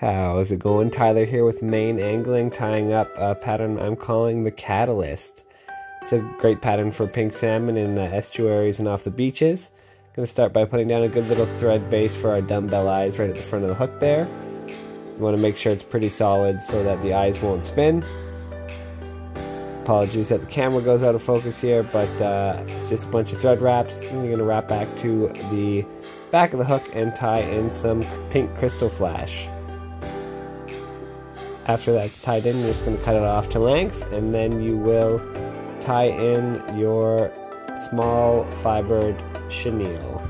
How's it going? Tyler here with Mayne Angling, tying up a pattern I'm calling the Catalyst. It's a great pattern for pink salmon in the estuaries and off the beaches. I'm going to start by putting down a good little thread base for our dumbbell eyes right at the front of the hook there. You want to make sure it's pretty solid so that the eyes won't spin. Apologies that the camera goes out of focus here, but uh, it's just a bunch of thread wraps. And you're going to wrap back to the back of the hook and tie in some pink crystal flash. After that's tied in, you're just going to cut it off to length, and then you will tie in your small fibered chenille.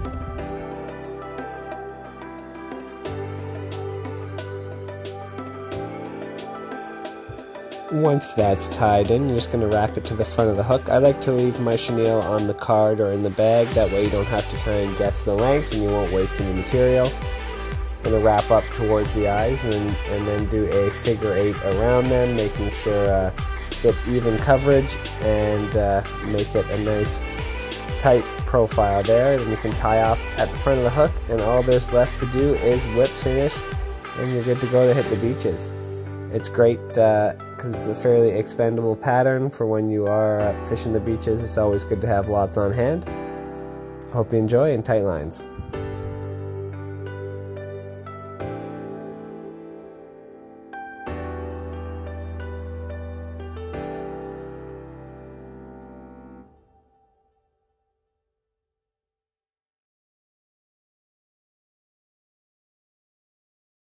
Once that's tied in, you're just going to wrap it to the front of the hook. I like to leave my chenille on the card or in the bag, that way you don't have to try and guess the length and you won't waste any material going to wrap up towards the eyes and, and then do a figure eight around them, making sure uh, get even coverage and uh, make it a nice tight profile there. Then you can tie off at the front of the hook and all there's left to do is whip finish and you're good to go to hit the beaches. It's great because uh, it's a fairly expendable pattern for when you are uh, fishing the beaches. It's always good to have lots on hand. Hope you enjoy and tight lines.